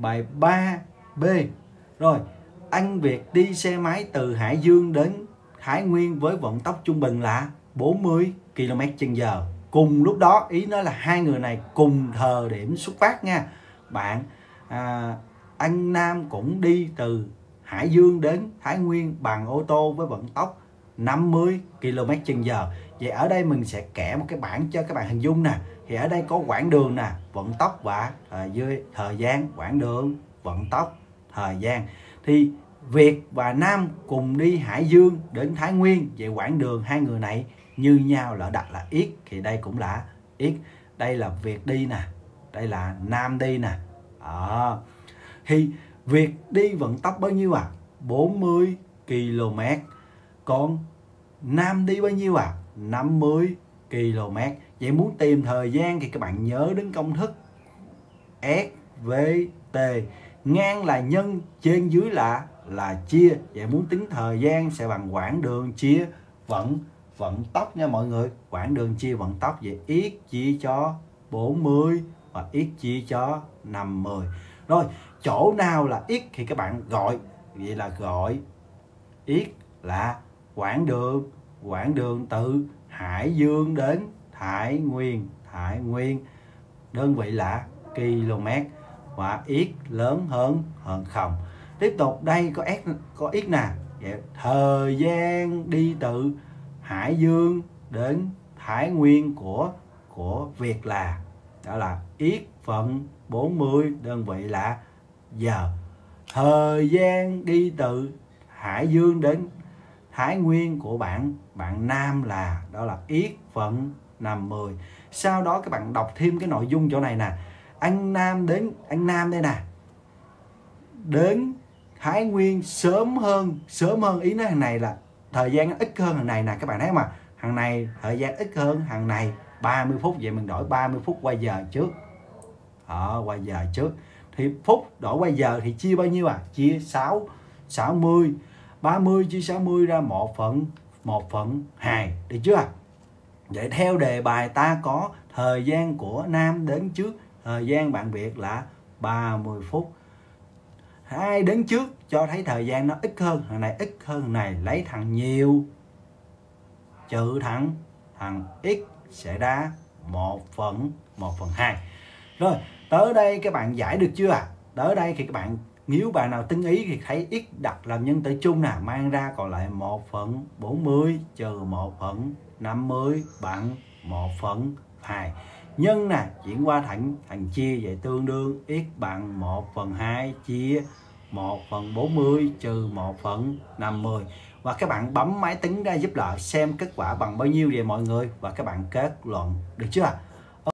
bài 3B rồi anh Việt đi xe máy từ Hải Dương đến Thái Nguyên với vận tốc trung bình là 40 km h cùng lúc đó ý nói là hai người này cùng thời điểm xuất phát nha. Bạn à, anh Nam cũng đi từ Hải Dương đến Thái Nguyên bằng ô tô với vận tốc 50 km h vậy ở đây mình sẽ kẻ một cái bảng cho các bạn hình dung nè. Thì ở đây có quãng đường nè vận tốc và à, dưới thời gian. Quãng đường vận tốc thời gian. Thì Việt và Nam cùng đi Hải Dương đến Thái Nguyên. Vậy quãng đường hai người này như nhau là đặt là ít. Thì đây cũng là ít. Đây là Việt đi nè đây là Nam đi nè. À, thì Việt đi vận tốc bao nhiêu à? 40 km còn Nam đi bao nhiêu à? 50 km. Vậy muốn tìm thời gian thì các bạn nhớ đến công thức SVT ngang là nhân, trên dưới là là chia. Vậy muốn tính thời gian sẽ bằng quãng đường chia vận vận tốc nha mọi người. Quãng đường chia vận tốc, vậy x chia cho 40 và x chia cho 50 rồi, chỗ nào là x thì các bạn gọi. Vậy là gọi x là quãng đường quãng đường từ Hải Dương đến Thái Nguyên. Thái Nguyên, đơn vị là km và x lớn hơn hơn không. Tiếp tục, đây có s, có x nè. Vậy thời gian đi từ Hải Dương đến Thái Nguyên của của Việt là, đó là x phần 40 đơn vị là giờ. Thời gian đi từ Hải Dương đến Thái Nguyên của bạn bạn Nam là, đó là x phần 50 sau đó các bạn đọc thêm cái nội dung chỗ này nè. Anh Nam đến, anh Nam đây nè. Đến Thái Nguyên sớm hơn sớm hơn, ý nói hàng này là thời gian ít hơn hàng này nè, các bạn thấy mà hàng này, thời gian ít hơn hàng này. 30 phút, vậy mình đổi 30 phút qua giờ trước. Ở qua giờ trước. Thì phút đổi qua giờ thì chia bao nhiêu à chia 6 60 30 chia 60 ra một phần một phần hài được chưa? Vậy theo đề bài ta có thời gian của Nam đến trước, thời gian bạn Việt là 30 phút. Hai đến trước cho thấy thời gian nó ít hơn, thằng này ít hơn thằng này, lấy thằng nhiều. Trừ thằng thằng x sẽ ra một phần một phần hai. Rồi, tới đây các bạn giải được chưa tới đây thì các bạn nếu bạn nào tính ý thì thấy x đặt làm nhân tử chung nè, mang ra còn lại 1 phần 40 trừ 1 phần 50 bằng 1 phần 2 nhân nè, chuyển qua thành thành chia vậy tương đương x bằng 1 phần 2 chia 1 phần 40 trừ 1 phần 50 và các bạn bấm máy tính ra giúp lợi xem kết quả bằng bao nhiêu vậy mọi người? Và các bạn kết luận được chưa?